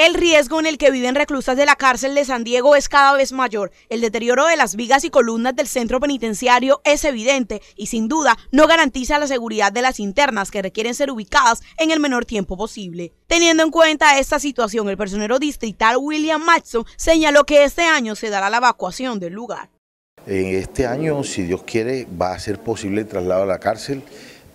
El riesgo en el que viven reclusas de la cárcel de San Diego es cada vez mayor. El deterioro de las vigas y columnas del centro penitenciario es evidente y sin duda no garantiza la seguridad de las internas que requieren ser ubicadas en el menor tiempo posible. Teniendo en cuenta esta situación, el personero distrital William Matson señaló que este año se dará la evacuación del lugar. En este año, si Dios quiere, va a ser posible el traslado a la cárcel.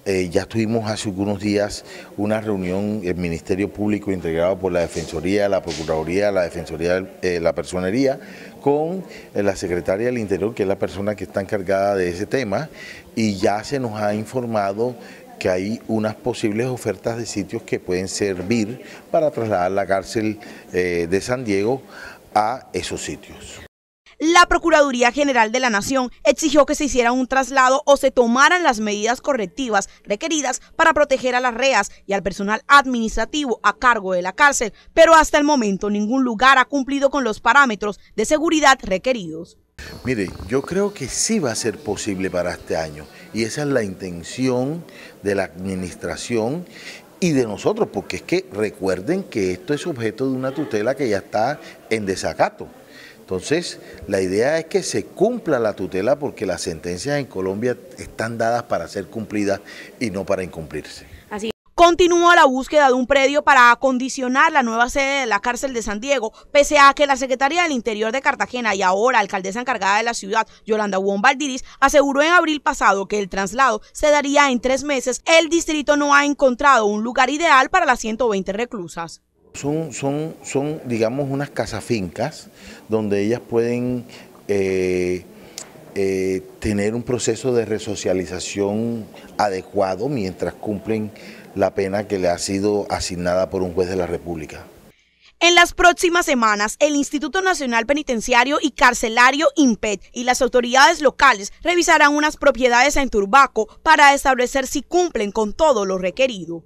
Eh, ya tuvimos hace algunos días una reunión el Ministerio Público integrado por la Defensoría, la Procuraduría, la Defensoría, de eh, la Personería, con eh, la Secretaria del Interior, que es la persona que está encargada de ese tema, y ya se nos ha informado que hay unas posibles ofertas de sitios que pueden servir para trasladar la cárcel de San Diego a esos sitios. La Procuraduría General de la Nación exigió que se hiciera un traslado o se tomaran las medidas correctivas requeridas para proteger a las reas y al personal administrativo a cargo de la cárcel, pero hasta el momento ningún lugar ha cumplido con los parámetros de seguridad requeridos. Mire, yo creo que sí va a ser posible para este año y esa es la intención de la administración y de nosotros, porque es que recuerden que esto es objeto de una tutela que ya está en desacato. Entonces, la idea es que se cumpla la tutela porque las sentencias en Colombia están dadas para ser cumplidas y no para incumplirse. Así Continúa la búsqueda de un predio para acondicionar la nueva sede de la cárcel de San Diego, pese a que la Secretaría del Interior de Cartagena y ahora alcaldesa encargada de la ciudad, Yolanda Wong aseguró en abril pasado que el traslado se daría en tres meses. El distrito no ha encontrado un lugar ideal para las 120 reclusas. Son, son, son digamos, unas casafincas donde ellas pueden eh, eh, tener un proceso de resocialización adecuado mientras cumplen la pena que le ha sido asignada por un juez de la República. En las próximas semanas, el Instituto Nacional Penitenciario y Carcelario IMPED y las autoridades locales revisarán unas propiedades en Turbaco para establecer si cumplen con todo lo requerido.